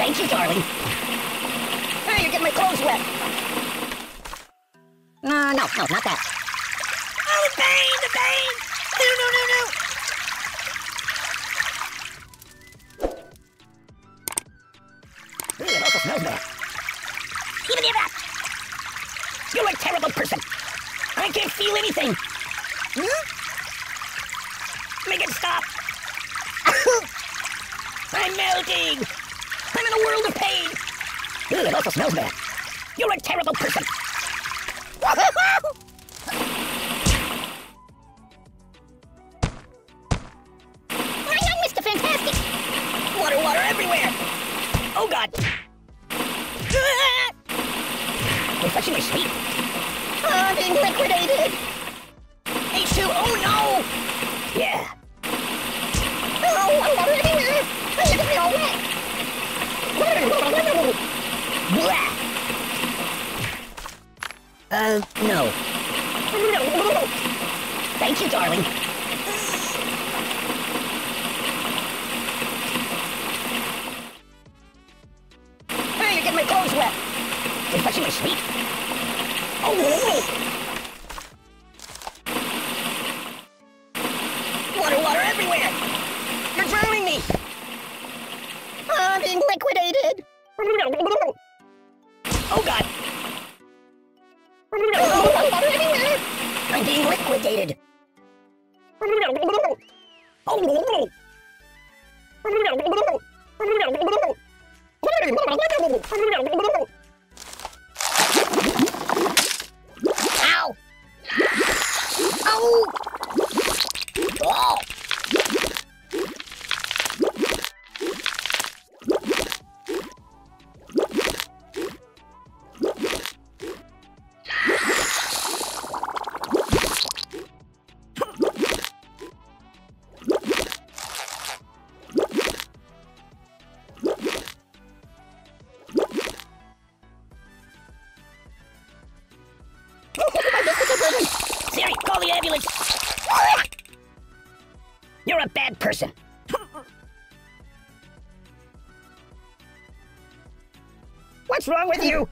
Thank you, darling. Hey, you're getting my clothes wet. No, no, no, not that. Oh, the pain, the pain! No, no, no, no! Ooh, it also smells bad. Even if that! You're a terrible person! I can't feel anything! Hmm? Make it stop! I'm melting! I'm in a world of pain! Ooh, it also smells bad. You're a terrible person! I know, Mr. Fantastic! Water, water everywhere! Oh, God! Refreshing my sleep. Ah, I'm being liquidated! Refreshing my sleep. Oh, Water, water everywhere. You're drowning me. I'm being liquidated. Oh, God. Oh. I'm being liquidated. Oh. Ambulance. You're a bad person. What's wrong with you?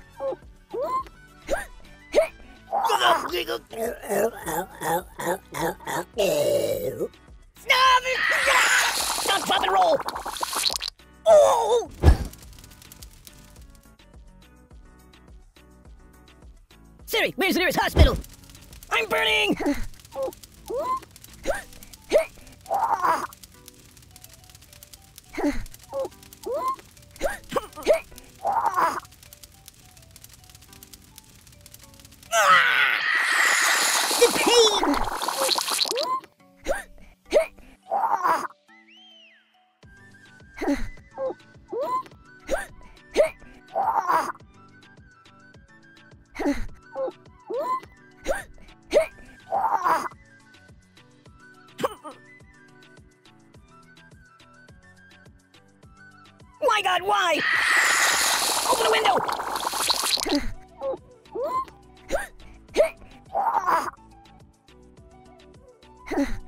Stop drop, and roll! Oh! Siri, where's the nearest hospital? I'm burning! The God, why? Open the window!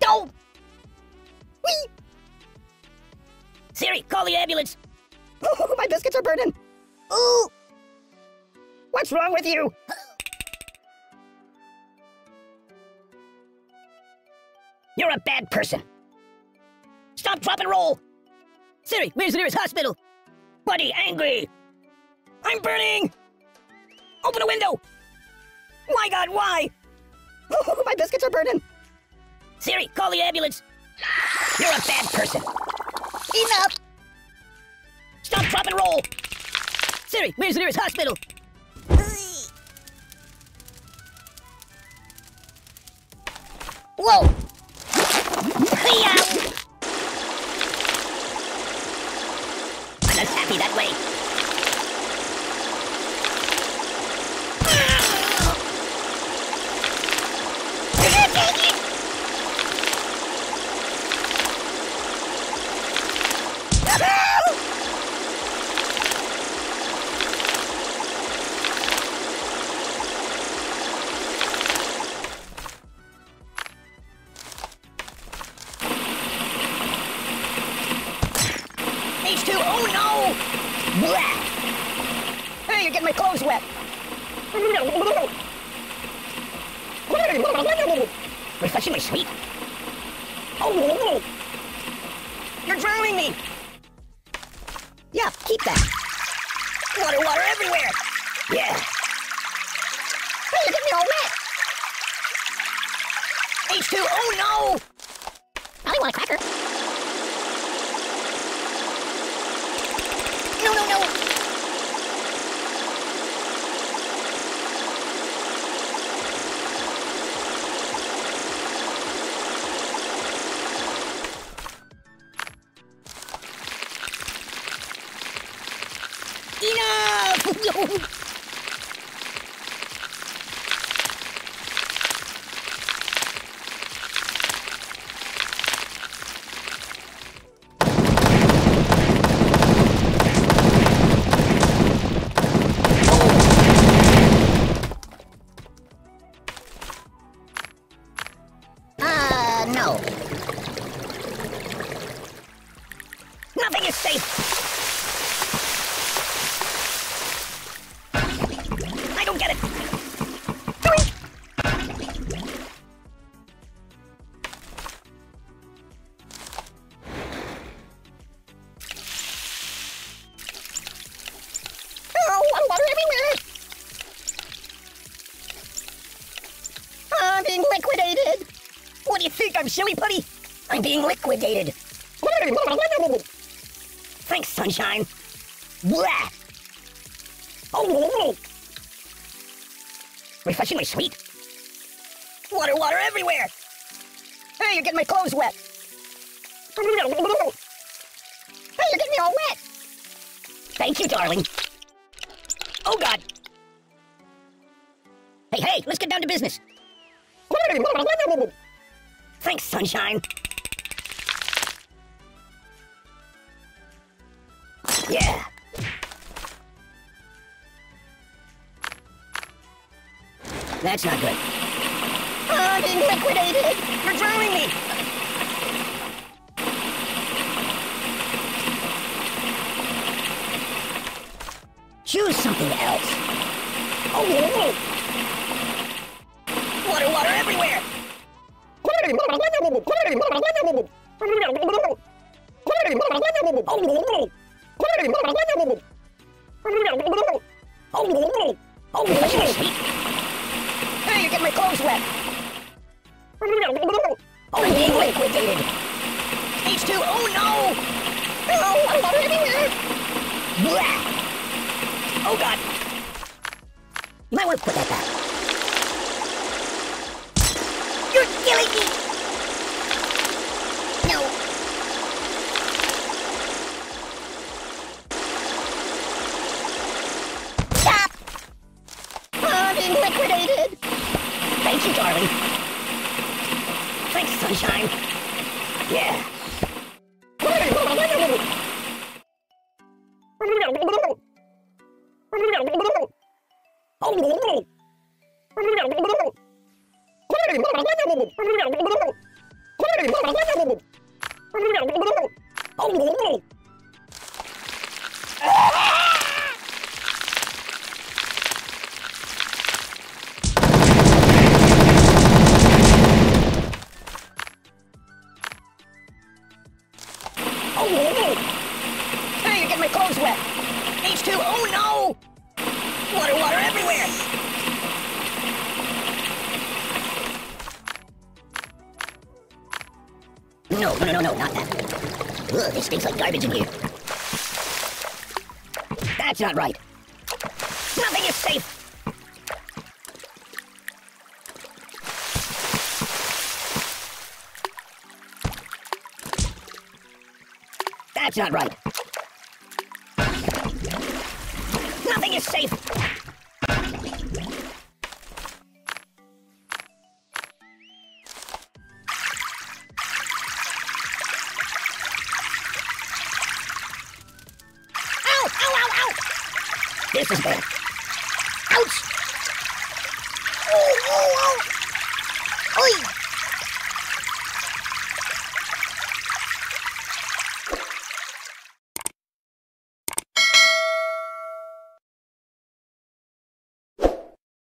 Don't! Whee! Siri, call the ambulance! My biscuits are burning! Ooh! What's wrong with you? bad person. Stop, drop, and roll! Siri, where's the nearest hospital? Buddy, angry! I'm burning! Open a window! My God, why? Oh, my biscuits are burning! Siri, call the ambulance! You're a bad person! Enough! Stop, drop, and roll! Siri, where's the nearest hospital? Whoa! I'm happy that way. H2, oh no! Blah! Hey, you're getting my clothes wet. Refreshing my sweet. Oh, you're drowning me. Yeah, keep that. Water, water everywhere. Yeah. Hey, you're getting me all wet. H2, oh no! I want a cracker. Enough! Being liquidated. Thanks, sunshine. Blah. Oh, refreshing my sweet. Water, water everywhere. Hey, you're getting my clothes wet. Hey, you're getting me all wet. Thank you, darling. Oh, God. Hey, hey, let's get down to business. Thanks, sunshine. Yeah. That's not good. Oh, I'm being liquidated. You're drowning me. Choose something else. Oh, water, water everywhere. Oh, oh. Hey, my clothes wet. Oh, I'm being liquidated. H2, oh no! Oh, I'm water everywhere. Blah. Oh god. You might want to put that back. You're killing me! Sunshine. Yeah. Oh, everywhere. No, no, no, no, not that. Ugh, this stinks like garbage in here. That's not right. Nothing is safe. That's not right. Nothing is safe. Ow, ow, ow! This is bad. Ouch! Oh, oh, oh! Oi!